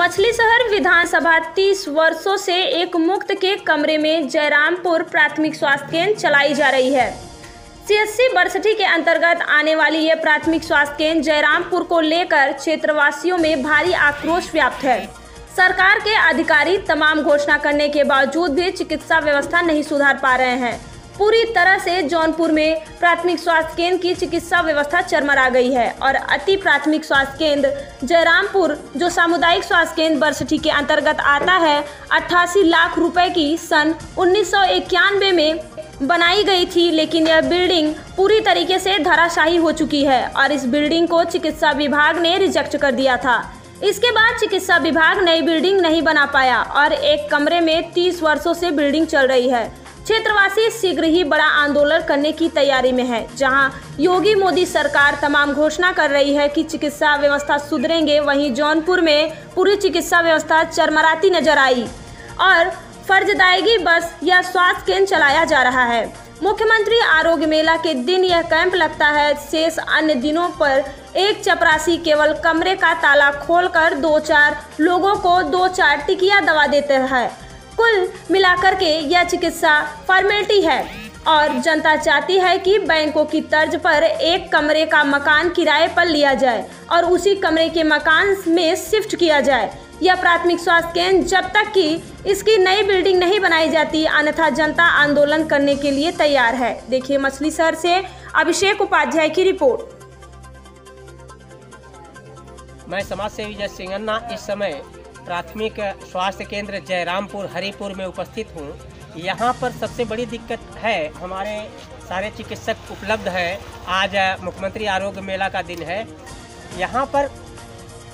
मछली शहर विधानसभा 30 वर्षों से एक मुक्त के कमरे में जयरामपुर प्राथमिक स्वास्थ्य केंद्र चलाई जा रही है। सीएससी बरसठी के अंतर्गत आने वाली यह प्राथमिक स्वास्थ्य केंद्र जयरामपुर को लेकर क्षेत्रवासियों में भारी आक्रोश व्याप्त है। सरकार के अधिकारी तमाम घोषणा करने के बावजूद भी चिकित्सा व्यवस्था नहीं सुधार पा रहे हैं। पूरी तरह से जौनपुर में प्राथमिक स्वास्थ्य केंद्र की चिकित्सा व्यवस्था चरमरा गई है और अति प्राथमिक स्वास्थ्य केंद्र जयरामपुर, जो सामुदायिक स्वास्थ्य केंद्र बरसठी के अंतर्गत आता है 88 लाख रुपए की सन उन्नीस सौ इक्यानवे में बनाई गई थी, लेकिन यह बिल्डिंग पूरी तरीके से धराशाही हो चुकी है और इस बिल्डिंग को चिकित्सा विभाग ने रिजेक्ट कर दिया था। इसके बाद चिकित्सा विभाग नई बिल्डिंग नहीं बना पाया और एक कमरे में 30 वर्षों से बिल्डिंग चल रही है। क्षेत्रवासी शीघ्र ही बड़ा आंदोलन करने की तैयारी में है, जहाँ योगी मोदी सरकार तमाम घोषणा कर रही है कि चिकित्सा व्यवस्था सुधरेंगे। वहीं जौनपुर में पूरी चिकित्सा व्यवस्था चरमराती नज़र आई और फर्जदायगी बस या स्वास्थ्य केंद्र चलाया जा रहा है। मुख्यमंत्री आरोग्य मेला के दिन यह कैंप लगता है। शेष अन्य दिनों पर एक चपरासी केवल कमरे का ताला खोलकर दो चार लोगों को दो चार टिकिया दवा देते हैं। कुल मिलाकर के यह चिकित्सा फॉर्मेलिटी है। और जनता चाहती है कि बैंकों की तर्ज पर एक कमरे का मकान किराए पर लिया जाए और उसी कमरे के मकान में शिफ्ट किया जाए। यह प्राथमिक स्वास्थ्य केंद्र जब तक कि इसकी नई बिल्डिंग नहीं बनाई जाती, अन्यथा जनता आंदोलन करने के लिए तैयार है। देखिए मछली शहर से अभिषेक उपाध्याय की रिपोर्ट। मैं समाज सेवी जय सिंह इस समय प्राथमिक स्वास्थ्य केंद्र जयरामपुर, हरिपुर में उपस्थित हूँ। यहाँ पर सबसे बड़ी दिक्कत है, हमारे सारे चिकित्सक उपलब्ध है। आज मुख्यमंत्री आरोग्य मेला का दिन है। यहाँ पर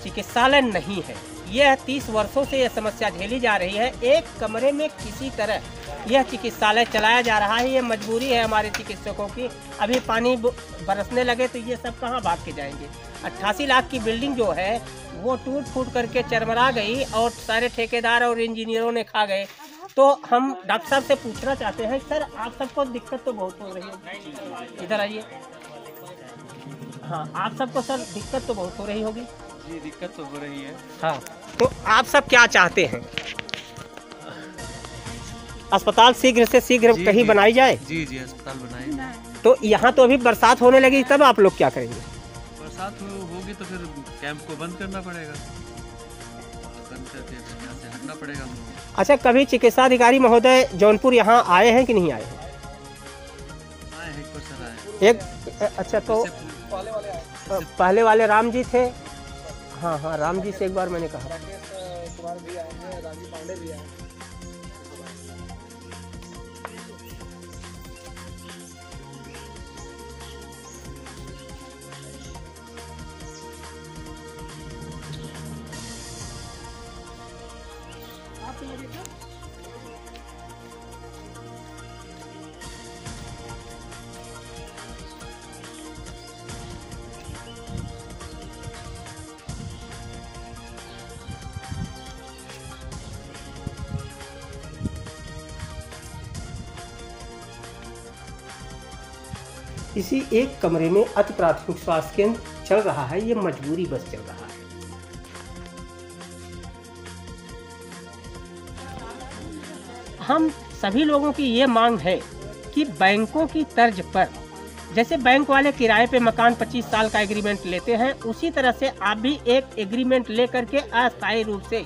चिकित्सालय नहीं है। यह तीस वर्षों से यह समस्या झेली जा रही है। एक कमरे में किसी तरह यह चिकित्सालय चलाया जा रहा है ये मजबूरी है हमारे चिकित्सकों की। अभी पानी बरसने लगे तो ये सब कहाँ भाग के जाएँगे? अट्ठासी लाख की बिल्डिंग जो है वो टूट फूट करके चरमरा गई और सारे ठेकेदार और इंजीनियरों ने खा गए। तो हम डॉक्टर साहब से पूछना चाहते हैं सर आप सबको दिक्कत तो बहुत हो रही है। इधर आइए। हाँ आप सबको सर दिक्कत तो बहुत हो रही होगी? जी दिक्कत तो हो रही है। हाँ तो आप सब क्या चाहते हैं? अस्पताल शीघ्र से शीघ्र कहीं बनाई जाए? जी जी अस्पताल बनाए तो यहाँ तो अभी बरसात होने लगी तब आप लोग क्या करेंगे? बरसात होगी तो फिर कैंप को बंद करना पड़ेगा। बंद करके से हटना पड़ेगा अच्छा कभी चिकित्सा अधिकारी महोदय जौनपुर यहाँ आए हैं कि नहीं आए हैं? एक अच्छा तो पहले वाले राम जी थे। हाँ हाँ राम जी से एक बार मैंने कहा। इसी एक कमरे में अति प्राथमिक स्वास्थ्य केंद्र चल रहा है, ये मजबूरी बस चल रहा है। हम सभी लोगों की ये मांग है कि बैंकों की तर्ज पर, जैसे बैंक वाले किराए पे मकान 25 साल का एग्रीमेंट लेते हैं, उसी तरह से आप भी एक एग्रीमेंट लेकर के अस्थायी रूप से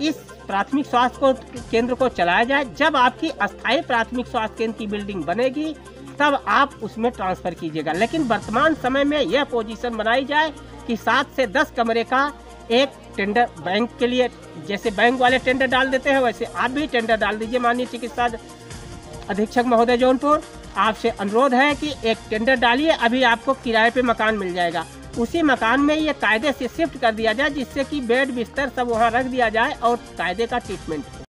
इस प्राथमिक स्वास्थ्य को, केंद्र को चलाया जाए। जब आपकी अस्थायी प्राथमिक स्वास्थ्य केंद्र की बिल्डिंग बनेगी, तब आप उसमें ट्रांसफ़र कीजिएगा। लेकिन वर्तमान समय में यह पोजीशन बनाई जाए कि सात से दस कमरे का एक टेंडर बैंक के लिए, जैसे बैंक वाले टेंडर डाल देते हैं, वैसे आप भी टेंडर डाल दीजिए माननीय चिकित्सा अधीक्षक महोदय जौनपुर। आपसे अनुरोध है कि एक टेंडर डालिए, अभी आपको किराए पे मकान मिल जाएगा। उसी मकान में ये कायदे से शिफ्ट कर दिया जाए, जिससे कि बेड बिस्तर सब वहाँ रख दिया जाए और कायदे का ट्रीटमेंट हो।